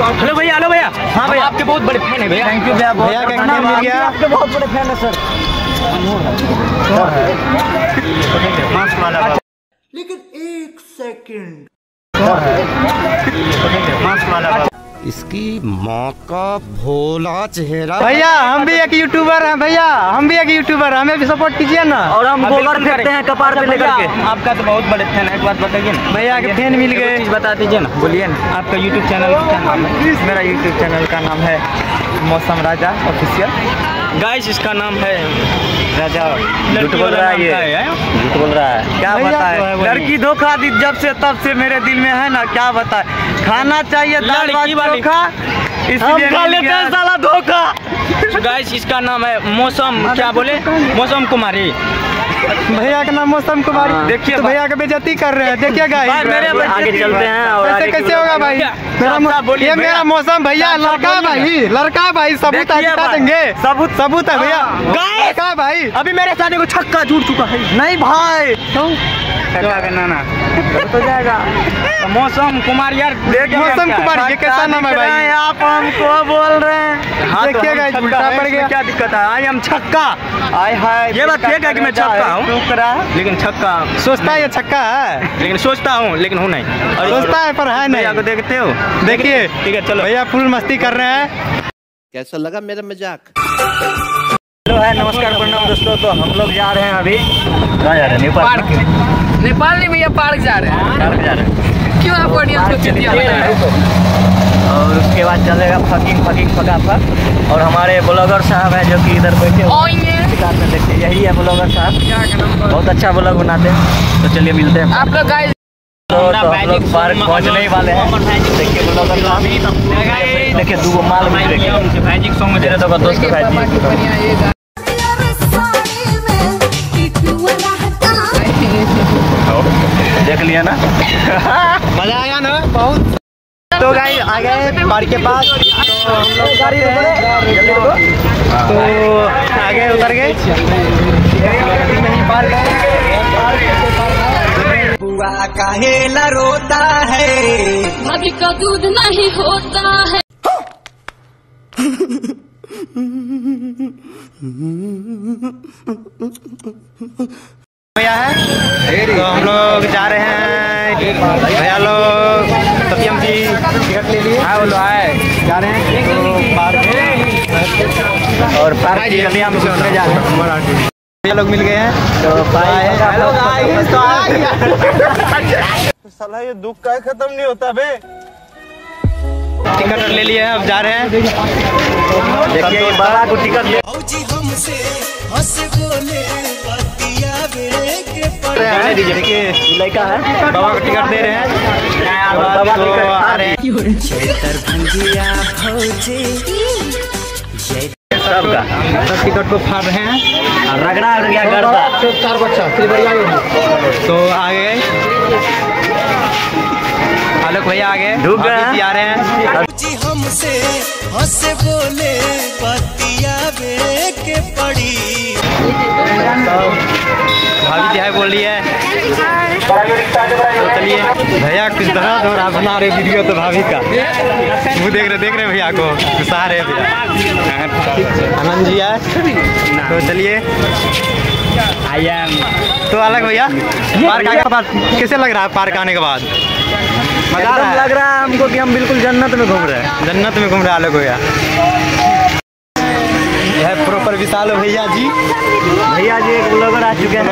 Hello भैया hello भैया। हाँ भैया। आपके बहुत बड़े फ़ैन है भैया। थैंक यू भैया भैया का नाम मिल गया आपके बहुत बड़े फ़ैन है सर। इसकी माँ का भोला चेहरा भैया हम भी एक यूट्यूबर हैं भैया हम भी एक यूट्यूबर हैं हमें भी सपोर्ट कीजिए ना। और हम गोबर फेंकते हैं कपार पे लेकर के। आपका तो बहुत बड़े फ़ैन है एक बात बताइए ना। भैया के फ़ैन मिल गए। चीज़ बता दीजिए ना। बोलिए ना। आपका यूट्यूब चैनल क्या नाम है मेरा यूट्यूब चैनल का नाम है मौसम राजा ऑफिशियल गाइस इसका नाम है राजा झूठ बोल रहा है ये। झूठ बोल रहा है। क्या बताए? तो। लड़की धोखा दी जब से तब से मेरे दिल में है ना क्या बताए? खाना चाहिए दाल भात इसलिए खा लेते हैं साला धोखा। गाइस इसका नाम है मौसम क्या बोले? मौसम कुमारी। भैया का नाम मौसम कुमारी। हाँ। देखिए तो भैया का बेजती कर रहे हैं। देखिए भाई, गाइस मेरे आगे चलते हैं और ऐसे कैसे होगा भाई? मेरा ये मेरा मौसम भैया लड़का भाई लड़का भाई सबूत दिखा देंगे। सबूत सबूत है भैया। हाँ। गाइस। लड़का भाई। अभी मेरे साथ को छक्का झूठ चुका है। नहीं भाई। का नाना। तो जाएगा। तो मौसम कुमार यार देखिए मौसम क्या- कुमार, ये कैसा नाम है भाई? आप हमको बोल रहे हैं। हाँ तो देखिए हम उल्टा पड़ गया। क्या दिक्कत है? आई हम छक्का। आय हाय ये बात ठीक है कि मैं छक्का हूँ। लेकिन छक्का। सोचता है छक्का है। लेकिन सोचता हूँ लेकिन हूँ नहीं। और सोचता है पर है को नहीं। देखते हो? देखिए ठीक है चलो। भैया फुल मस्ती कर रहे हैं। कैसा लगा मेरा मज़ाक? हेलो है नमस्कार प्रणाम दोस्तों तो हम लोग जा रहे हैं अभी। कहाँ जा रहे हैं? नेपाल। पार्क। नेपाल नहीं भैया पार्क जा रहे हैं। पार्क जा रहे हैं। क्यों आप ऑडियंस को चुतिया बताए और उसके बाद चलेगा फकिंग फकिंग फटाफट और हमारे ब्लॉगर साहब हैं जो कि इधर बैठे हैं। साथ में देखिए यही है ब्लॉगर साहब बहुत अच्छा ब्लॉग बनाते हैं तो चलिए मिलते हैं आप लोग गाइस तो, तो हम लोग पार्क पहुँचने ही वाले हैं देखिए ब्लॉगर साहब देखिए दो माल देखिए मैजिक सॉन्ग में दे रहे तो दोस्त मैजिक गाइस। देख लिया ना मज़ा आया ना बहुत तो गाइस आ गए पार्क के पास। तो हम लोग हैं तो आगे उतर गए। नहीं पार्क भाभी का दूध नहीं होता है। है। तो हम लोग जा रहे हैं। भैया लोग सत्यम जी टिकट ले लिए। हाँ बोलो आए जा रहे हैं। तो पार्क और पार्क की गलियाँ में घूमने जा रहे हैं। भैया लोग मिल गए हैं। तो पाए तो ये दुख का खत्म नहीं होता बे। टिकट ले लिए हैं अब जा रहे हैं। देखिए बड़ा को टिकट ले रहने दीजिए देखिए लड़का है। बाबा को टिकट दे रहे हैं। बाबा तो आ रहे हैं। सबका सब टिकट को फाड़ रहे हैं। और रगड़ा रह गया गड़ता चार बच्चा तो आ गए आलोक भैया आ गए ढूक गए आ रहे हैं। हमसे हंसे बोले बतिया बे के पड़ी। भाभी जो है बोल रही है। तो चलिए। भैया कुछ तरह हो रहा बना रहे वीडियो तो भाभी का। वो देख रहे देख रहे भैया को। गुस्सा रहे भैया। आनंद जी है तो चलिए। आई एम तो अलग भैया पार्क आने के बाद कैसे लग रहा है पार्क आने के बाद? मज़ा आ एकदम रहा लग रहा है हमको कि हम बिल्कुल जन्नत में घूम रहे हैं। जन्नत में घूम रहा है अलग भैया यह प्रॉपर विशाल भैया जी। भैया जी एक ब्लॉगर आ चुके हैं।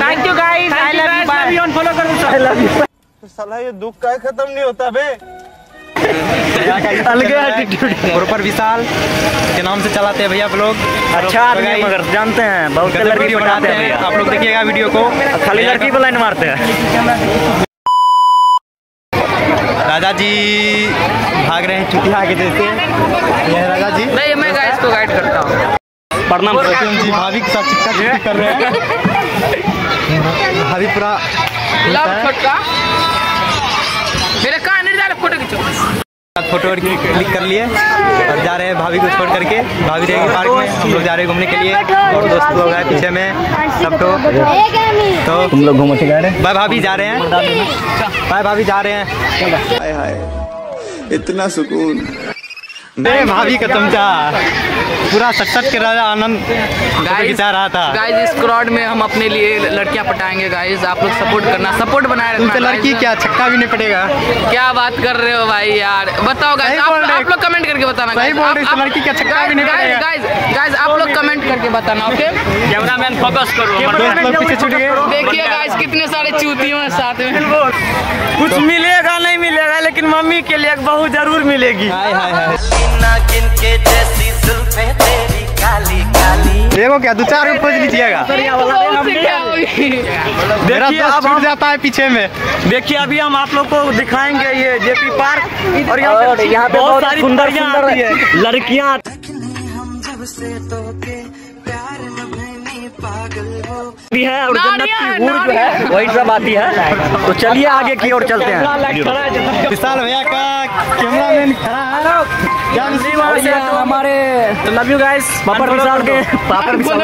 Thank you guys I love you bye on follow कर दो आई लव यू साला ये दुख का खत्म नहीं होता बे। अलग एटीट्यूड प्रॉपर विशाल के नाम से चलाते हैं भैया ब्लॉग अच्छा आदमी है मगर जानते हैं बहुत लड़की वीडियो बनाते हैं हैं। आप लोग देखिएगा वीडियो को। खाली लड़की पर लाइन मारते हैं। राजा जी भाग रहे हैं चुतिया के जैसे। ये राजा जी नहीं मैं गाइस को गाइड करता हूँ। प्रणाम। जी भाभी के साथ चिपका चिपकी कर रहे हैं। भाभी पूरा मेरे कहा नहीं जा रहे फ़ोटो खींचो फ़ोटो क्लिक कर लिए और जा रहे हैं भाभी को छोड़ करके। भाभी रहेगी पार्क में हम लोग जा रहे हैं घूमने के लिए। और दोस्त लोग हैं पीछे में सब तो। तो तुम लोग घूम रहे हैं? भाई भाभी जा रहे हैं। भाई भाभी जा रहे हैं। हाय हाय। इतना सुकून। ए भाभी का चमचा पूरा सटसट के राजा आनंद गाइस रहा था। गाइस इस क्राउड में हम अपने लिए लड़कियाँ पटाएँगे गाइस आप लोग सपोर्ट करना। सपोर्ट बनाए रखना तुमसे लड़की। क्या? छक्का भी नहीं पड़ेगा। क्या बात कर रहे हो भाई यार? बताओ गाइस आप, आप लोग कमेंट करके बताना सही बोल आप- रहे, इस लड़की का छक्का भी नहीं पड़ेगा। guys गाइस आप लोग कमेंट करके बताना ओके कैमरामैन फोकस करो। दोस्त लोग पीछे छूट गए? देखिए गाइस कितने सारे चूतियों हैं साथ में। कुछ मिलेगा नहीं मिलेगा लेकिन मम्मी के लिए बहुत ज़रूर मिलेगी। हाय हाय हाय। नागिन के जैसी जुल्फें तेरी काली काली। देखो क्या दो चार खोज लीजिएगा देखिए अब हम जाता है पीछे में। देखिए अभी हम आप लोग को दिखाएँगे ये जेपी पार्क और यहाँ पे यहाँ पे बहुत सारी सुंदर आती है। लड़कियाँ भी है और जन्नत की हैं, हूर जो है वही सब आती है। तो चलिए आगे की ओर चलते हैं। विशाल भैया का कैमरामैन खड़ा है। क्या हमारे love you guys Papad Vishal के पापड़ विशाल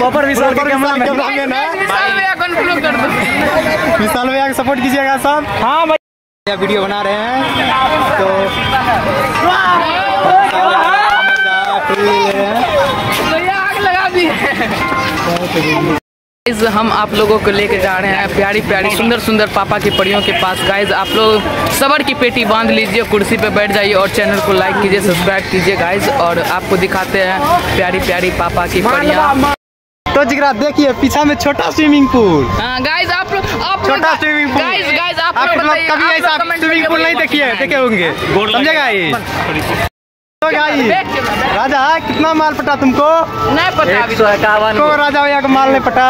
पापड़ विशाल के कैमरा में कैमरामैन। विशाल भैया को unfollow कर दो। विशाल भैया का सपोर्ट कीजिएगा सब। हाँ भाई। वीडियो बना रहे हैं। तो हैं। आग लगा दी Guys, हम आप लोगों को लेके जा रहे हैं प्यारी प्यारी सुंदर सुंदर पापा की परियों के पास। गाइज़ आप लोग सबर की पेटी बाँध लीजिए कुर्सी पे बैठ जाइए और चैनल को लाइक कीजिए सब्सक्राइब कीजिए गाइज़ और आपको दिखाते हैं प्यारी प्यारी पापा की परियाँ तो जिगरा देखिए पीछा में छोटा स्विमिंग पूल हाँ गाइज़ आप लोग आप छोटा स्विमिंग पूल गाइज़ गाइज़ आप लोग लोग कभी ऐसा स्विमिंग पूल नहीं देखिए देखे होंगे। समझेगा ये तो। राजा कितना माल पटा तुमको? नहीं पता अभी एक सौ इक्यावन। को राजा भैया का माल नहीं पटा।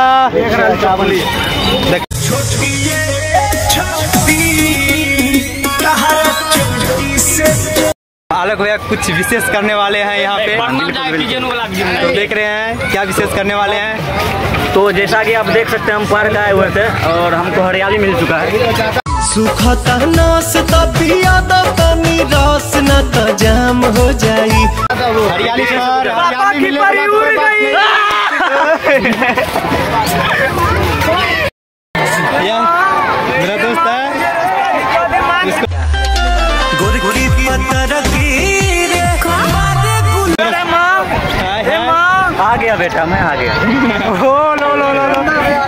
आलोक भैया कुछ विशेष करने वाले हैं यहाँ पे। तो देख रहे हैं क्या विशेष करने वाले हैं? तो जैसा कि आप देख सकते हैं हम पार्क आए हुए थे और हमको हरियाली मिल चुका है। सुखता नास पिया दा पानी रास न त जाम हो जाई। हरियाली सर हरियाली तो कोई बात नहीं। मेरा दोस्त है। गोरी गोरी। पत्थर की रे हाय। आ गया बेटा मैं आ गया।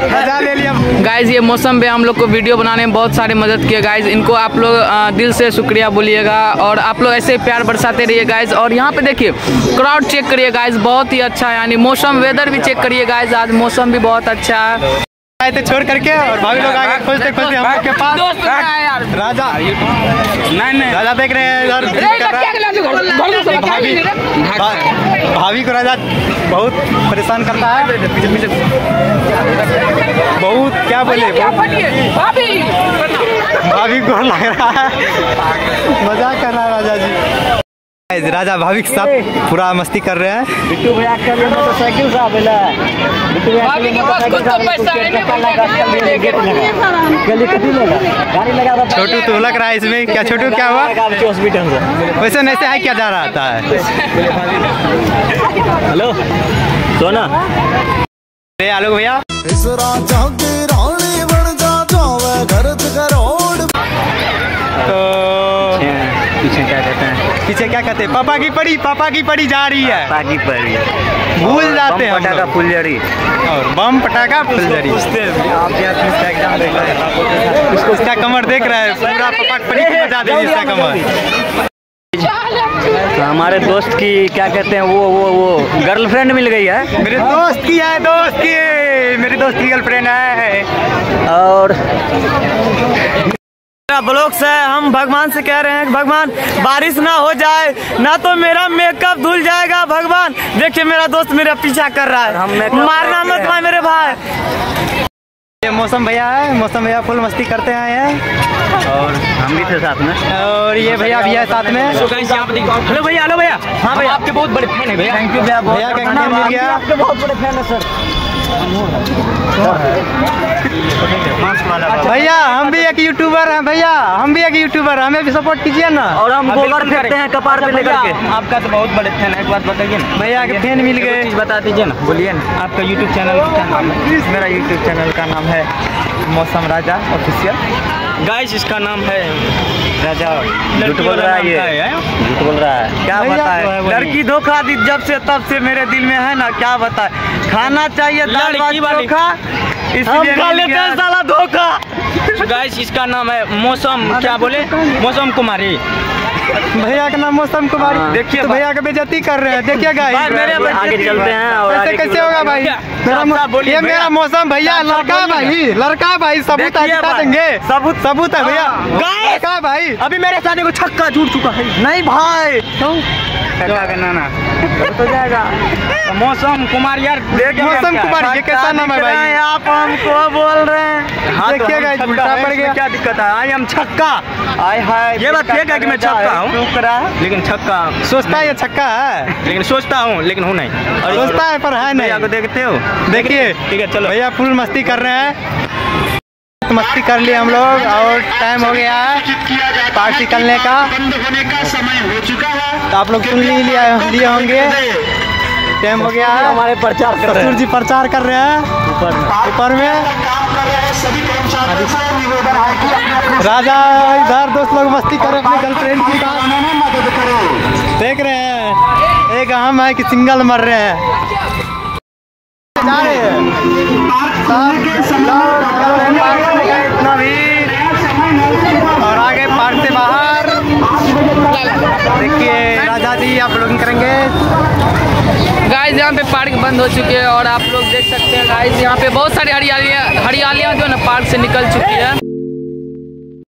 मज़ा ले लिया। गाइज़ ये मौसम पे हम लोग को वीडियो बनाने में बहुत सारे मदद किए गाइज़ इनको आप लोग दिल से शुक्रिया बोलिएगा और आप लोग ऐसे प्यार बरसाते रहिए गाइज़ और यहाँ पे देखिए क्राउड चेक करिए गाइज़ बहुत ही अच्छा है यानी मौसम वेदर भी चेक करिए गाइज़ आज मौसम भी बहुत अच्छा है। आए थे छोड़ करके और भाभी लोग आगे खोजते खोजते हम लोग के पास। दोस्त यार। राजा। नहीं नहीं। राजा देख रहे हैं भाभी को राजा बहुत परेशान करता है। बहुत क्या बोले? भाभी। भाभी को लग रहा है। मज़ाक कर रहा है राजा जी। राजा भाविक साहब पूरा मस्ती कर रहे हैं बिट्टू भैया के लिए मोटरसाइकिल से आवेला बिट्टू भैया के लिए मोटरसाइकिल तो पैसा है कुछ लगा के लगा गली कटी लगा गाड़ी लगा रहा छोटू तो लग रहा है इसमें क्या छोटू क्या हुआ हॉस्पिटल से वैसे नहीं से है क्या जा रहा था हेलो सोना अरे आलोक भैया इस राजा की रानी बन जा जावे घर करोड़ तो पीछे क्या हैं? पीछे क्या कहते हैं? पापा की पड़ी पापा की पड़ी जा रही है। पाकी पड़ी। भूल जाते हैं पटाखा फुलझड़ी। और बम पटाखा फुलझड़ी। आप यहाँ एग्ज़ाम देख रहे हैं उसका कमर देख रहा है पूरा पपाट पड़ी बजा दे इसका कमर। तो हमारे दोस्त की क्या कहते हैं वो वो वो गर्लफ्रेंड मिल गई है। मेरे दोस्त की है दोस्त की। मेरी दोस्त की गर्लफ्रेंड है। और ब्लॉग से हम भगवान से कह रहे हैं भगवान बारिश ना हो जाए ना तो मेरा मेकअप धुल जाएगा भगवान। देखिए मेरा दोस्त मेरा पीछा कर रहा है। हम मारना मत भाई मेरे भाई। ये मौसम भैया है मौसम भैया फुल मस्ती करते आए हैं और हम भी थे साथ में। और ये भैया भी है साथ में। हेलो भैया हेलो भैया। हाँ भैया। आपके बहुत बड़े फ़ैन है भैया। थैंक यू भैया भैया का नाम मिल गया आपके? बहुत बड़े फ़ैन है सर भैया हम भी एक यूट्यूबर हैं भैया। हम भी एक यूट्यूबर हैं हमें भी सपोर्ट कीजिए ना। और हम गोबर फेंकते हैं कपार पे लेकर के। आपका तो बहुत बड़े फ़ैन है एक बात बताइए ना। भैया के फ़ैन मिल गए। बता दीजिए ना। बोलिए ना। आपका यूट्यूब चैनल का नाम है? मेरा यूट्यूब चैनल का नाम है मौसम राजा ऑफिशियल गाइस इसका नाम है राजा झूठ बोल रहा है ये। झूठ बोल रहा है। क्या बताए लड़की धोखा दी जब से तब से मेरे दिल में है ना क्या बताए खाना चाहिए दाल। चोखा इसलिए धोखा। गाइस इसका नाम है मौसम क्या बोले? मौसम कुमारी। भैया का नाम मौसम कुमार। देखिए तो भैया का बेजती कर रहे हैं। देखिए गाइस आगे चलते हैं और ऐसे कैसे होगा भाई? मेरा ये मेरा मौसम भैया लड़का भाई लड़का भाई सबूत देंगे। सबूत सबूत है भैया। हाँ। लड़का भाई। अभी मेरे साथ को छक्का जुड़ चुका है। नहीं भाई। छक्का का नाना। तो जाएगा। मौसम कुमार यार मौसम क्या- कुमार, ये कैसा नाम है भाई? आप हमको बोल रहे हैं। हाँ तो देखिए हम उल्टा पड़ गया। क्या दिक्कत है? आई हम छक्का। आय हाय ये बात ठीक है कि मैं छक्का? हूँ। शुक्र है लेकिन छक्का। सोचता है ये छक्का है। लेकिन सोचता हूँ लेकिन हूँ नहीं। और सोचता है पर है नहीं। देखते हो? देखिए ठीक है चलो। भैया फुल मस्ती कर रहे हैं। तो मस्ती कर लिए हम लोग और टाइम हो गया है पार्टी करने का। बंद होने का तो आप लोग सुन लिए होंगे। टाइम हो गया है। हमारे प्रचार कर रहे ससुर जी प्रचार कर रहे हैं। ऊपर में। ऊपर में। राजा, इधर दोस्त लोग मस्ती कर अपनी गर्लफ्रेंड के साथ देख रहे हैं, एक हम है कि सिंगल मर रहे हैं। जा रहे हैं। और आगे पार्क से बाहर। देखिए, राजा जी आप लोग करेंगे। गाइस यहाँ पे पार्क बंद हो चुके हैं और आप लोग देख सकते हैं गाइस यहाँ पे बहुत सारी हरियालियाँ हरियालियाँ जो है ना पार्क से निकल चुकी है।